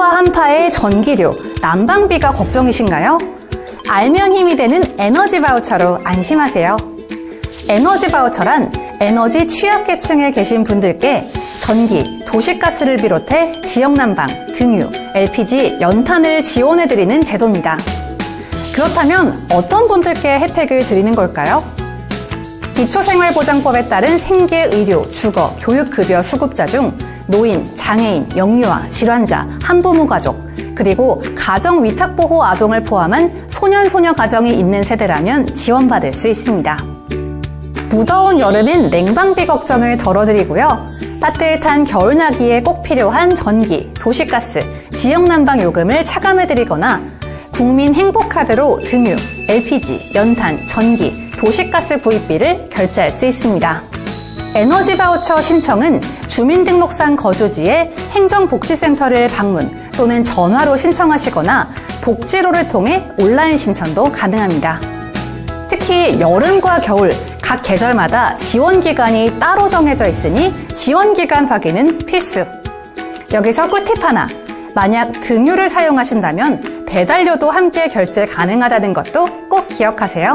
여름과 한파의 전기료, 난방비가 걱정이신가요? 알면 힘이 되는 에너지 바우처로 안심하세요. 에너지 바우처란 에너지 취약계층에 계신 분들께 전기, 도시가스를 비롯해 지역난방, 등유, LPG, 연탄을 지원해드리는 제도입니다. 그렇다면 어떤 분들께 혜택을 드리는 걸까요? 기초생활보장법에 따른 생계, 의료, 주거, 교육급여 수급자 중 노인, 장애인, 영유아, 질환자, 한부모 가족, 그리고 가정 위탁 보호 아동을 포함한 소년, 소녀 가정이 있는 세대라면 지원받을 수 있습니다. 무더운 여름인 냉방비 걱정을 덜어드리고요. 따뜻한 겨울나기에 꼭 필요한 전기, 도시가스, 지역난방 요금을 차감해드리거나 국민 행복카드로 등유, LPG, 연탄, 전기, 도시가스 구입비를 결제할 수 있습니다. 에너지 바우처 신청은 주민등록상 거주지의 행정복지센터를 방문 또는 전화로 신청하시거나 복지로를 통해 온라인 신청도 가능합니다. 특히 여름과 겨울 각 계절마다 지원 기간이 따로 정해져 있으니 지원 기간 확인은 필수. 여기서 꿀팁 하나. 만약 등유를 사용하신다면 배달료도 함께 결제 가능하다는 것도 꼭 기억하세요.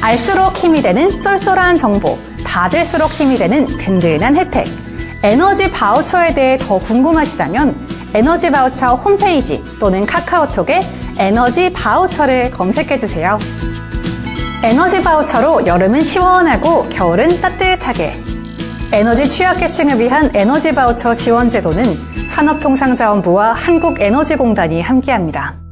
알수록 힘이 되는 쏠쏠한 정보, 받을수록 힘이 되는 든든한 혜택. 에너지 바우처에 대해 더 궁금하시다면 에너지 바우처 홈페이지 또는 카카오톡에 에너지 바우처를 검색해주세요. 에너지 바우처로 여름은 시원하고 겨울은 따뜻하게. 에너지 취약계층을 위한 에너지 바우처 지원 제도는 산업통상자원부와 한국에너지공단이 함께합니다.